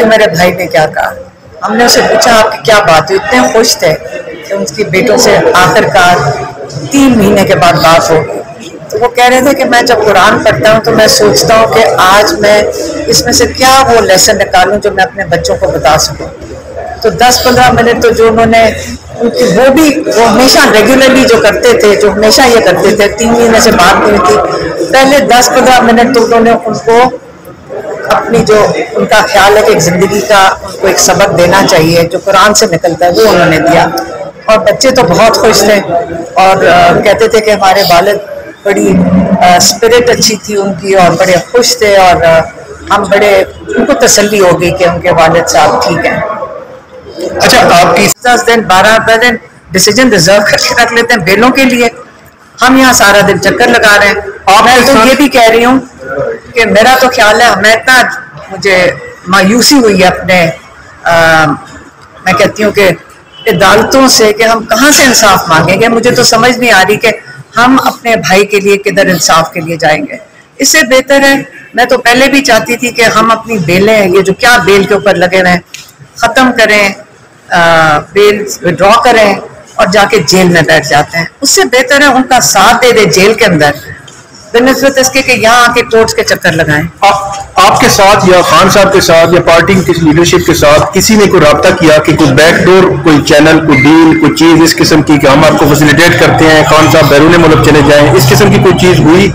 हूँ मेरे भाई ने क्या कहा? हमने उसे पूछा, आपकी क्या बात हुई? इतने खुश थे कि उनकी बेटों से आखिरकार तीन महीने के बाद बात हो गई। तो वो कह रहे थे कि मैं जब कुरान पढ़ता हूँ तो मैं सोचता हूँ कि आज मैं इसमें से क्या वो लेसन निकालूं जो मैं अपने बच्चों को बता सकूँ। तो 10-15 मिनट तो जो उन्होंने, उनकी वो भी, वो हमेशा रेगुलरली जो करते थे, जो हमेशा ये करते थे, तीन महीने से बात नहीं थी। पहले 10-15 मिनट तो उन्होंने उनको अपनी जो उनका ख्याल है कि ज़िंदगी का उनको एक सबक देना चाहिए जो कुरान से निकलता है वो उन्होंने दिया। और बच्चे तो बहुत खुश थे और आ, कहते थे कि हमारे वालद बड़ी स्पिरिट अच्छी थी उनकी और बड़े खुश थे और आ, हम बड़े उनको तसल्ली हो गई कि उनके वालद साहब ठीक हैं। अच्छा आपकी दस दिन बारह दिन डिसीज़न रिज़र्व करके रख लेते हैं बेलों के लिए। हम यहाँ सारा दिन चक्कर लगा रहे हैं। और मैं तो ये भी कह रही हूँ कि मेरा तो ख्याल है मैं इतना मुझे मायूसी हुई है अपने आ, मैं कहती हूँ कि अदालतों से कि हम कहाँ से इंसाफ मांगेंगे? मुझे तो समझ नहीं आ रही कि हम अपने भाई के लिए किधर इंसाफ के लिए जाएँगे। इससे बेहतर है मैं तो पहले भी चाहती थी कि हम अपनी बेलें ये जो क्या बेल के ऊपर लगे हुए हैं ख़त्म करें आ, बेल विड्रॉ करें और जाके जेल में बैठ जाते हैं। उससे बेहतर है उनका साथ दे दे जेल के अंदर। बनस्बत इसके कि यहाँ आके कोर्ट्स के चक्कर लगाएँ। आ, आपके साथ या खान साहब के साथ या पार्टी की लीडरशिप के साथ किसी ने कोई रहा किया कि कोई बैकडोर कोई चैनल कोई डील कोई चीज़ इस किस्म की कि हम आपको फैसिलिटेट करते हैं खान साहब बैरून मुल्क चले जाएँ इस किस्म की कोई चीज़ हुई?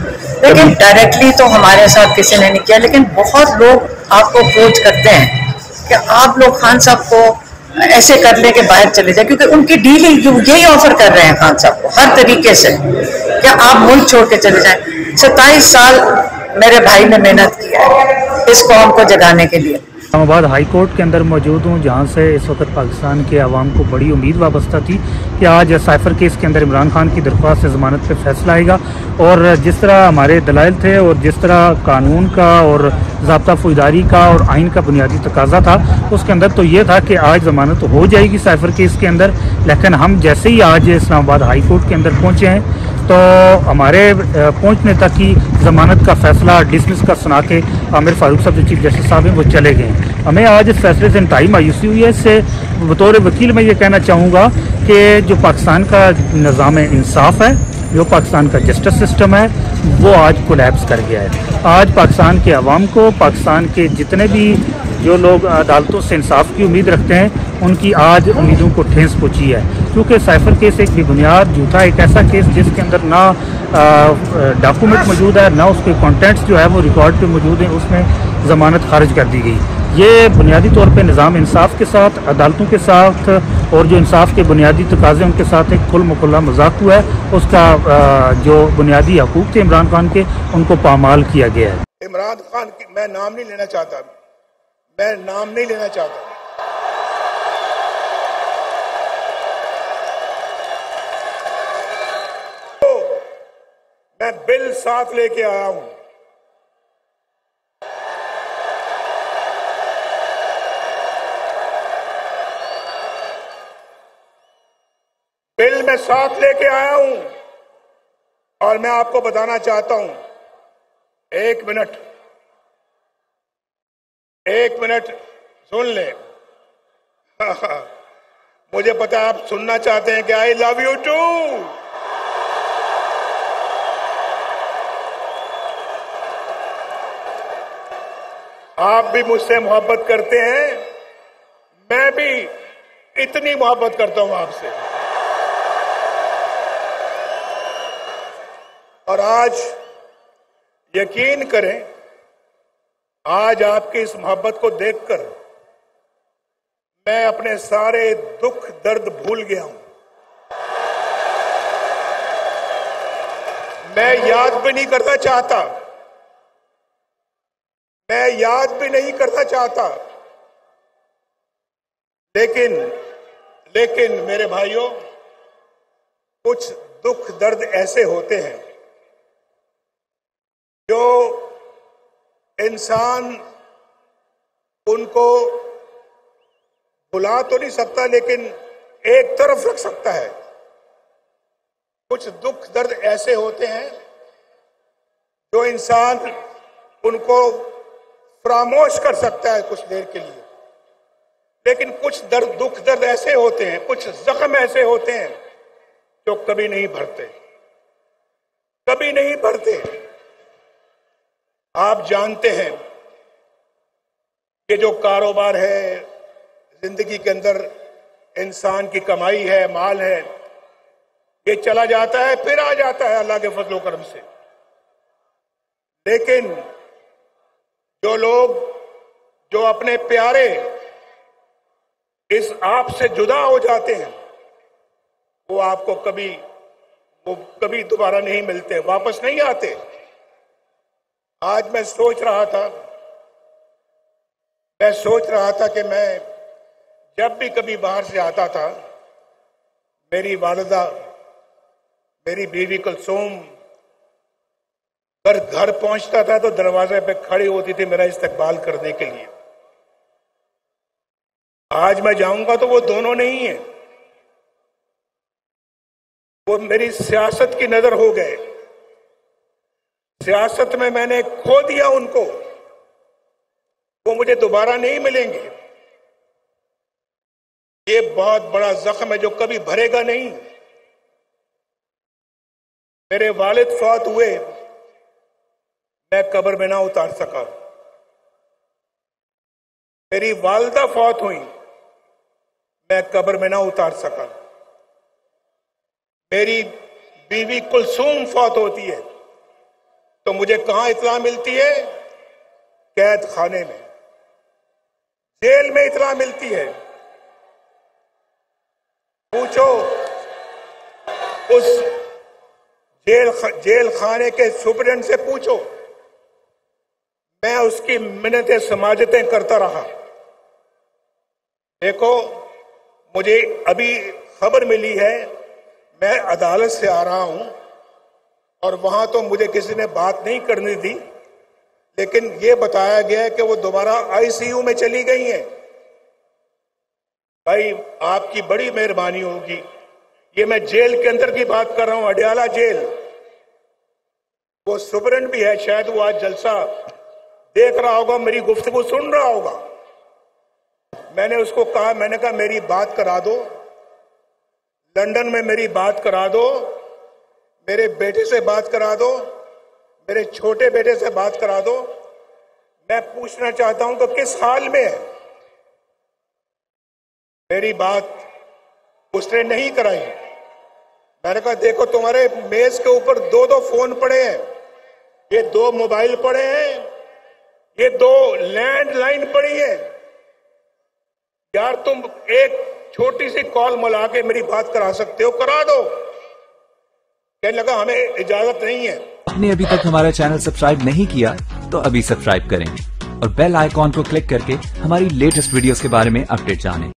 लेकिन डायरेक्टली तो हमारे साथ किसी ने नहीं किया लेकिन बहुत लोग आपको अप्रोच करते हैं कि आप लोग खान साहब को ऐसे कर ले के बाहर चले जाए क्योंकि उनकी डील यही ऑफ़र कर रहे हैं खान साहब को हर तरीके से क्या आप मुल्क छोड़ के चले जाएँ। सत्ताईस साल मेरे भाई ने मेहनत किया है इस कौम को जगाने के लिए। इस्लामाबाद हाई कोर्ट के अंदर मौजूद हूँ, जहाँ से इस वक्त पाकिस्तान के आवाम को बड़ी उम्मीद वाबस्ता थी कि आज साइफर केस के अंदर इमरान खान की दरख्वास्त ज़मानत पर फैसला आएगा। और जिस तरह हमारे दलाइल थे और जिस तरह कानून का और जबता फौजदारी का और आइन का बुनियादी तकाजा था, उसके अंदर तो ये था कि आज ज़मानत हो जाएगी साइफर केस के अंदर। लेकिन हम जैसे ही आज इस्लामाबाद हाई कोर्ट के अंदर पहुँचे हैं तो हमारे पहुँचने तक की ज़मानत का फैसला डिसमिस का सुना के आमिर फारूक साहब जो चीफ जस्टिस साहब हैं, वो चले गए हमें आज इस फैसले से इंतई मायूसी हुई है। इससे बतौर वकील मैं ये कहना चाहूँगा कि जो पाकिस्तान का निज़ाम इंसाफ है, जो पाकिस्तान का जस्टिस सिस्टम है, वो आज कोलैप्स कर गया है। आज पाकिस्तान के अवाम को, पाकिस्तान के जितने भी जो लोग अदालतों से इंसाफ की उम्मीद रखते हैं, उनकी आज उम्मीदों को ठेस पहुँची है। क्योंकि साइफर केस एक बेबुनियाद झूठा एक ऐसा केस जिसके अंदर ना डॉक्यूमेंट मौजूद है, ना उसके कंटेंट्स जो है वो रिकॉर्ड पे मौजूद हैं, उसमें ज़मानत खारिज कर दी गई। ये बुनियादी तौर पे निज़ाम इंसाफ के साथ, अदालतों के साथ और जो इंसाफ के बुनियादी तकाजे उनके साथ एक खुल मुखला मज़ाक हुआ है, उसका जो बुनियादी हकूक थे इमरान खान के, उनको पामाल किया गया है। इमरान खान मैं नाम नहीं लेना चाहता, मैं नाम नहीं लेना चाहता। मैं बिल साथ लेके आया हूँ। बिल मैं साथ लेके आया हूँ और मैं आपको बताना चाहता हूँ। एक मिनट। एक मिनट। सुन ले। मुझे पता आप सुनना चाहते हैं कि आई लव यू टू आप भी मुझसे मोहब्बत करते हैं, मैं भी इतनी मोहब्बत करता हूँ आपसे। और आज यकीन करें, आज आपकी इस मोहब्बत को देखकर मैं अपने सारे दुख, दर्द भूल गया हूँ। मैं याद भी नहीं करना चाहता मैं याद भी नहीं करना चाहता। लेकिन लेकिन मेरे भाइयों, कुछ दुख दर्द ऐसे होते हैं, जो इंसान उनको भुला तो नहीं सकता, लेकिन एक तरफ़ रख सकता है। कुछ दुख दर्द ऐसे होते हैं, जो इंसान उनको फरामोश कर सकता है कुछ देर के लिए। लेकिन कुछ दर्द, दुख दर्द ऐसे होते हैं, कुछ जख्म ऐसे होते हैं जो कभी नहीं भरते। कभी नहीं भरते। आप जानते हैं कि जो कारोबार है, ज़िंदगी के अंदर इंसान की कमाई है, माल है, ये चला जाता है, फिर आ जाता है अल्लाह के फजलो करम से। लेकिन जो लोग, जो अपने प्यारे इस आप से जुदा हो जाते हैं, वो आपको कभी, वो कभी दोबारा नहीं मिलते, वापस नहीं आते। आज मैं सोच रहा था, मैं सोच रहा था कि मैं जब भी कभी बाहर से आता था, मेरी वालदा, मेरी बीवी कुलसूम पर घर पहुँचता था तो दरवाजे पे खड़ी होती थी मेरा इस्तकबाल करने के लिए। आज मैं जाऊँगा तो वो दोनों नहीं है। वो मेरी सियासत की नज़र हो गए। सियासत में मैंने खो दिया उनको। वो मुझे दोबारा नहीं मिलेंगे। ये बहुत बड़ा जख्म है जो कभी भरेगा नहीं। मेरे वालिद फौत हुए। मैं कब्र में ना उतार सका। मेरी वालदा फौत हुई। मैं कब्र में ना उतार सका। मेरी बीवी कुलसूम फौत होती है। तो मुझे कहाँ इतला मिलती है? कैद खाने में। जेल में इतला मिलती है। पूछो, उस जेल जेल खाने के सुप्रेंट से पूछो। उसकी मिन्नतें, समाजतें करता रहा। देखो, मुझे अभी खबर मिली है, मैं अदालत से आ रहा हूँ, और वहाँ तो मुझे किसी ने बात नहीं करनी दी, लेकिन ये बताया गया है कि वो दोबारा आईसीयू में चली गई हैं। भाई, आपकी बड़ी मेहरबानी होगी। ये मैं जेल के अंदर की बात कर रहा हूँ, अडियाला जेल। वो सुपरेंट भी है, शायद वो आज जलसा देख रहा होगा, मेरी गुफ्त को सुन रहा होगा। मैंने उसको कहा, मैंने कहा, मेरी बात करा दो। लंदन में मेरी बात करा दो। मेरे बेटे से बात करा दो। मेरे छोटे बेटे से बात करा दो। मैं पूछना चाहता हूँ तो किस हाल में है? मेरी बात उसने नहीं कराई। मैंने कहा, देखो, तुम्हारे मेज के ऊपर दो दो फ़ोन पड़े हैं। ये दो मोबाइल पड़े हैं। ये दो लैंडलाइन पड़ी है। यार तुम एक छोटी सी कॉल मिला के मेरी बात करा सकते हो, करा दो। कहने लगा, हमें इजाज़त नहीं है। आपने अभी तक हमारा चैनल सब्सक्राइब नहीं किया तो अभी सब्सक्राइब करें और बेल आइकॉन को क्लिक करके हमारी लेटेस्ट वीडियोस के बारे में अपडेट जानें।